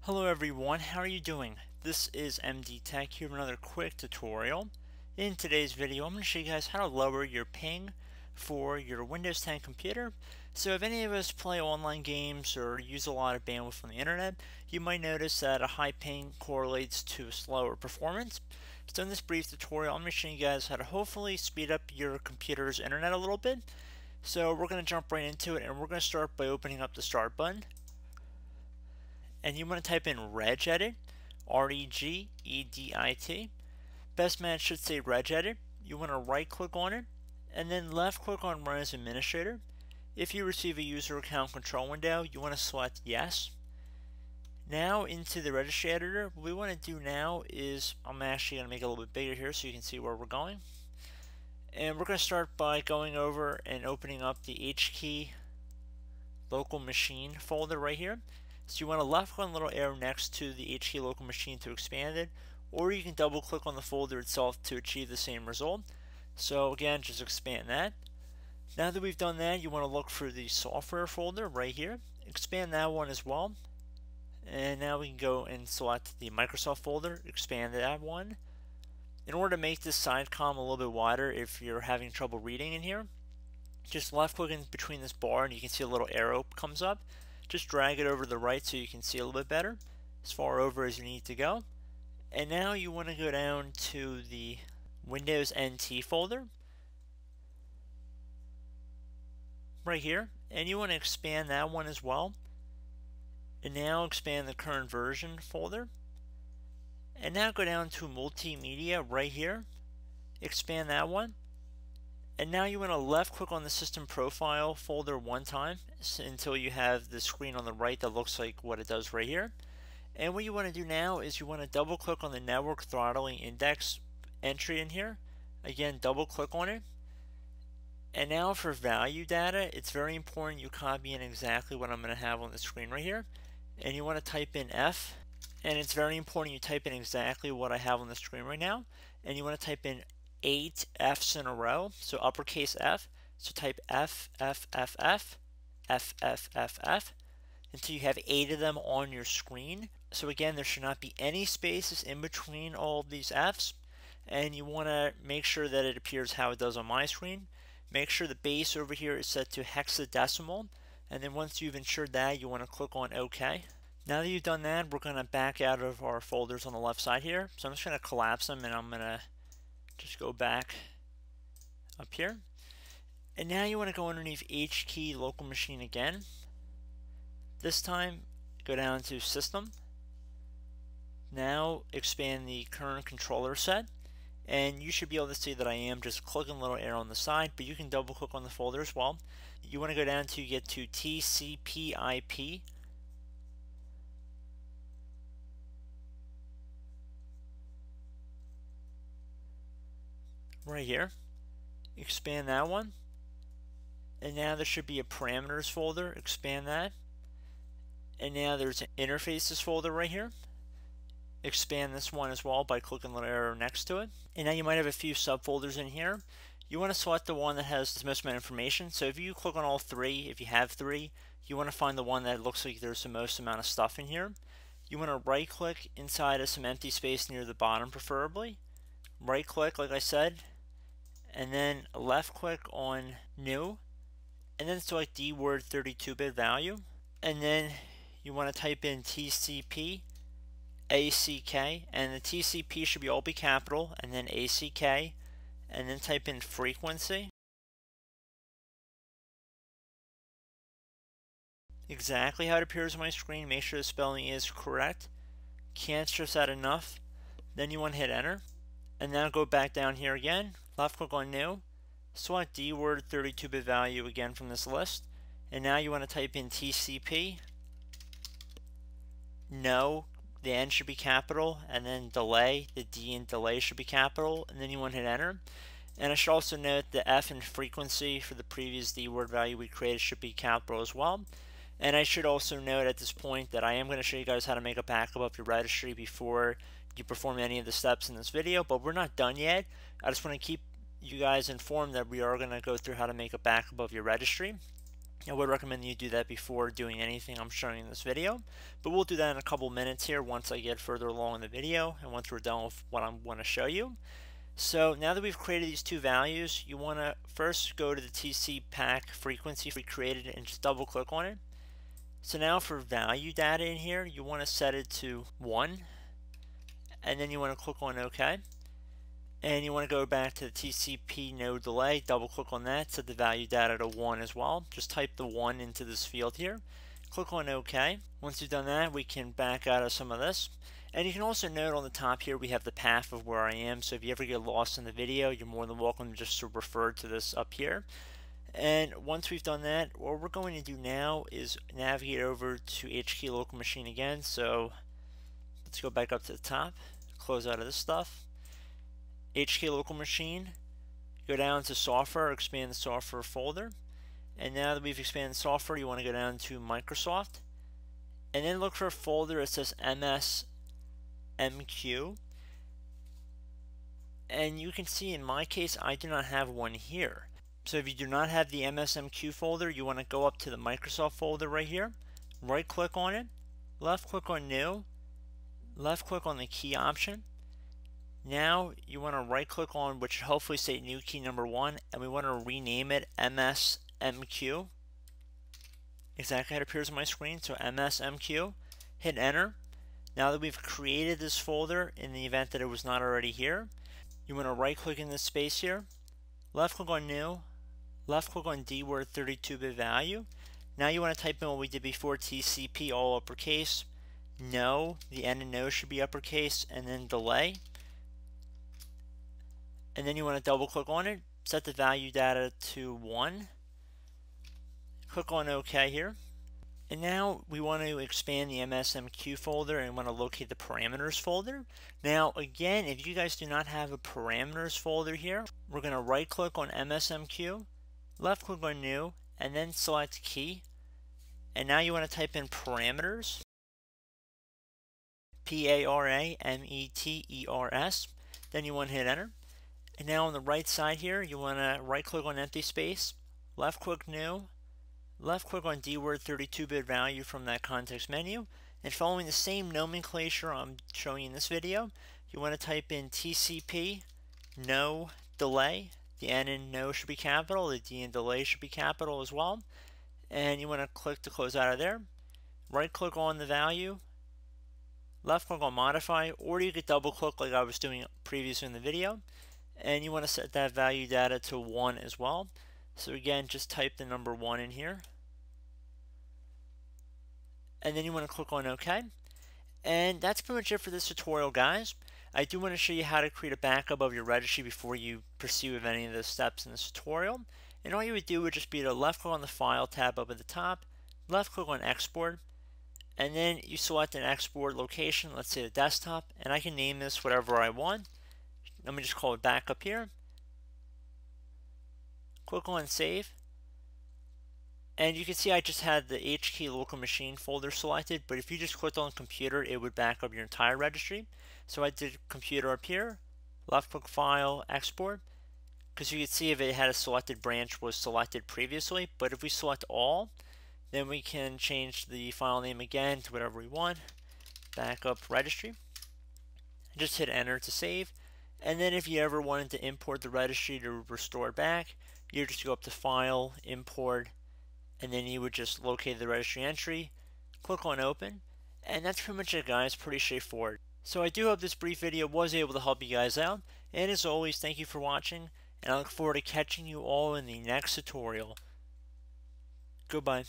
Hello everyone, how are you doing? This is MD Tech here with another quick tutorial. In today's video, I'm going to show you guys how to lower your ping for your Windows 10 computer. So if any of us play online games or use a lot of bandwidth on the internet, you might notice that a high ping correlates to slower performance. So in this brief tutorial, I'm going to show you guys how to hopefully speed up your computer's internet a little bit. So we're going to jump right into it and we're going to start by opening up the start button and you want to type in regedit, R-E-G-E-D-I-T. Best match should say regedit. You want to right click on it and then left click on run as administrator. If you receive a user account control window, you want to select yes. Now into the registry editor, what we want to do now is, I'm actually going to make it a little bit bigger here so you can see where we're going. And we're going to start by going over and opening up the HKey local machine folder right here. So you want to left click on the little arrow next to the HKey local machine to expand it, or you can double click on the folder itself to achieve the same result. So again, just expand that. Now that we've done that, you want to look for the software folder right here. Expand that one as well. And now we can go and select the Microsoft folder, expand that one. In order to make this side column a little bit wider if you're having trouble reading in here, just left click in between this bar and you can see a little arrow comes up. Just drag it over to the right so you can see a little bit better, as far over as you need to go. And now you want to go down to the Windows NT folder, right here, and you want to expand that one as well. And now expand the current version folder. And now go down to multimedia right here, expand that one, and now you want to left click on the system profile folder one time until you have the screen on the right that looks like what it does right here. And what you want to do now is you want to double click on the network throttling index entry in here. Again, double click on it. And now for value data, it's very important you copy in exactly what I'm going to have on the screen right here. And you want to type in F. And it's very important you type in exactly what I have on the screen right now. And you want to type in eight F's in a row, so uppercase F. So type F, F, F, F, F, F, F, F, until you have eight of them on your screen. So again, there should not be any spaces in between all of these F's. And you want to make sure that it appears how it does on my screen. Make sure the base over here is set to hexadecimal. And then once you've ensured that, you want to click on OK. Now that you've done that, we're going to back out of our folders on the left side here. So I'm just going to collapse them and I'm going to just go back up here. And now you want to go underneath HKey local machine again. This time, go down to System. Now expand the current controller set. And you should be able to see that I am just clicking a little arrow on the side, but you can double click on the folder as well. You want to go down to get to TCP/IP right here. Expand that one. And now there should be a parameters folder. Expand that. And now there's an interfaces folder right here. Expand this one as well by clicking the arrow next to it. And now you might have a few subfolders in here. You want to select the one that has the most amount of information. So if you click on all three, if you have three, you want to find the one that looks like there's the most amount of stuff in here. You want to right click inside of some empty space near the bottom preferably. Right click like I said and then left click on new and then select D word 32-bit value and then you want to type in TCP ACK and the TCP should be all be capital and then ACK and then type in frequency. Exactly how it appears on my screen make sure the spelling is correct. Can't stress that enough. Then you want to hit enter. And now go back down here again. Left click on new, select D word 32-bit value again from this list, and now you want to type in TCP, no, the N should be capital, and then delay, the D in delay should be capital, and then you want to hit enter. And I should also note the F in frequency for the previous D word value we created should be capital as well. And I should also note at this point that I am going to show you guys how to make a backup of your registry before you perform any of the steps in this video, but we're not done yet. I just want to keep you guys informed that we are going to go through how to make a backup of your registry. I would recommend you do that before doing anything I'm showing in this video, but we'll do that in a couple minutes here once I get further along in the video and once we're done with what I want to show you. So now that we've created these two values, you want to first go to the TCP ACK frequency we created and just double click on it. So now for value data in here, you want to set it to 1 and then you want to click on OK. And you want to go back to the TCP no delay, double click on that, set the value data to 1 as well. Just type the 1 into this field here. Click on OK. Once you've done that, we can back out of some of this. And you can also note on the top here we have the path of where I am. So if you ever get lost in the video, you're more than welcome to just to refer to this up here. And once we've done that, what we're going to do now is navigate over to HK local machine again. So let's go back up to the top, close out of this stuff. HK local machine, go down to software, expand the software folder. And now that we've expanded software, you want to go down to Microsoft. And then look for a folder that says MSMQ. And you can see in my case, I do not have one here. So if you do not have the MSMQ folder, you want to go up to the Microsoft folder right here, right click on it, left click on new, left click on the key option. Now you want to right click on which should hopefully say new key number one and we want to rename it MSMQ. Exactly how it appears on my screen, so MSMQ. Hit enter now that we've created this folder in the event that it was not already here, you want to right click in this space here, left click on new, left click on DWORD 32-bit value. Now you want to type in what we did before, TCP all uppercase, no, the N and no should be uppercase, and then delay. And then you want to double click on it, set the value data to 1, click on OK here. And now we want to expand the MSMQ folder and want to locate the parameters folder. Now again, if you guys do not have a parameters folder here, we're going to right click on MSMQ, left click on new, and then select key. And now you want to type in parameters, P-A-R-A-M-E-T-E-R-S. Then you want to hit enter. And now on the right side here, you want to right click on empty space, left click new, left click on DWORD 32-bit value from that context menu, and following the same nomenclature I'm showing in this video, you want to type in TCP no delay. The N in no should be capital, the D in delay should be capital as well. And you want to click to close out of there. Right click on the value, left click on modify, or you could double click like I was doing previously in the video. And you want to set that value data to 1 as well. So again, just type the number 1 in here. And then you want to click on OK. And that's pretty much it for this tutorial, guys. I do want to show you how to create a backup of your registry before you pursue with any of the steps in this tutorial. And all you would do would just be to left click on the File tab up at the top, left click on Export, and then you select an export location, let's say the desktop, and I can name this whatever I want. Let me just call it backup here. Click on save. And you can see I just had the HK local machine folder selected but if you just clicked on computer it would back up your entire registry. So I did computer up here left click file export. Because you can see if it had a selected branch was selected previously but if we select all then we can change the file name again to whatever we want. Backup registry. Just hit enter to save and then if you ever wanted to import the registry to restore back you just go up to File, Import, and then you would just locate the registry entry, click on Open, and that's pretty much it guys, pretty straightforward. So I do hope this brief video was able to help you guys out, and as always, thank you for watching, and I look forward to catching you all in the next tutorial. Goodbye.